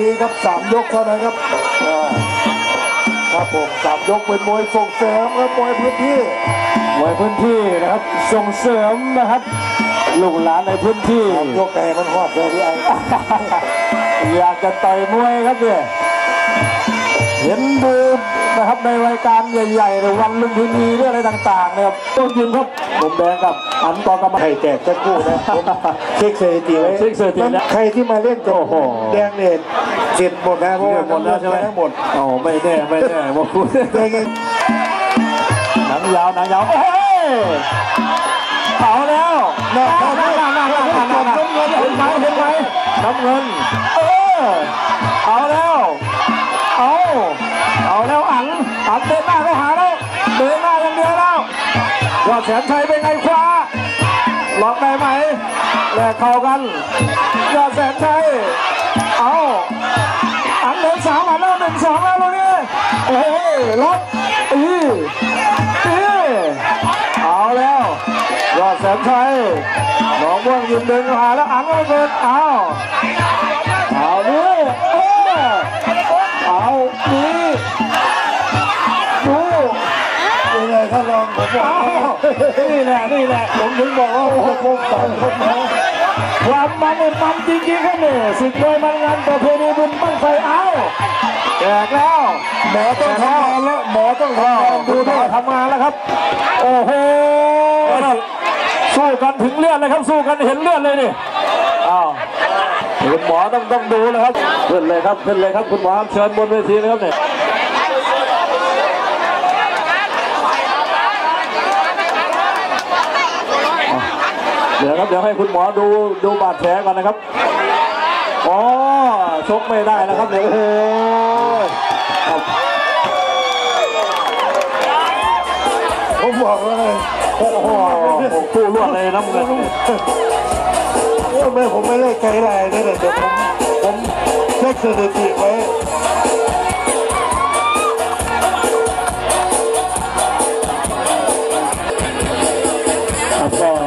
นี้ครับสามยกเท่านั้นครับอ่าครับผมสามยกเป็นมวยส่งเสริมครับมวยพื้นที่มวยพื้นที่นะครับส่งเสริมนะครับลูกหลานในพื้นที่สามยกไก่มันหอดเลยพี่ไอ้อยากจะต่อยมวยครับเนี่ยเห็นดู นะครับในรายการใหญ่ๆหรือวันลุมพินีหรืออะไรต่างๆนะครับต้นยืนครับผมแดงกับอันกอกำมะไข่แตกจะกู้นะผมเช็คสถิติไว้เช็คสถิตินะใครที่มาเล่นกับโอ้โหแดงเนี่ยเสร็จหมดนะเพราะเรียว่าบหมดแล้วใช่ไหมทั้งหมดโอ้ไม่แน่ไม่แน่ว่าคุณเป็นไงหนังยาวหนังยาวโอ้ยเผาแล้วหน้าหน้าหน้าหน้าหน้าหน้าหน้าหน้าเห็นไหมเห็นไหมน้ำเงินเออเอา ดินหน้าอย่างเดียวแล้วยอดแสนชัยเป็นไงคว้าล็อกได้ไหมแลกเข้ากันยอดแสนชัยเอาอันเดินสามอันแล้วหนึ่งสองแล้วลูกนี้เอ้ยล็อกอีอีเอาแล้วยอดแสนชัยหนองม่วงยืนเดินเข้าหาแล้วอันก็เกินเอาเอานี่เออเอา นี่ดูเป็นไงท่านรองผมบอกนี่แหละนี่แหละผมถึงบอกว่าโอ้โหผมต่อยคนนะความมันเนี่ยมันจริงๆครับเนี่ยสิบมวยมันงานประเพณีบุญบั้งไฟเอาแจกแล้วหมอต้องทำงานแล้วหมอต้องทำงานดูดูด้วยทำงานแล้วครับ โอ้โหสู้กันถึงเลือดเลยครับสู้กันเห็นเลือดเลยนี่อ้าวคุณหมอต้องต้องดูเลครับขึ้นเลยครับขึ้นเลยครับคุณหมอเชิญบนเวทีเลยครับเนี่ย เดี๋ยวครับเดี๋ยวให้คุณหมอดูดูบาดแผลก่อนนะครับอ๋อชกไม่ได้นะครับเดี๋ยวเอ้ผมบอกแล้วไงโอ้โหตู้รวดเลยน้ำเงินไมผมไม่เล่นใครได้นี่แเดี๋ยวผมผมเช็คสถิติไว้ก็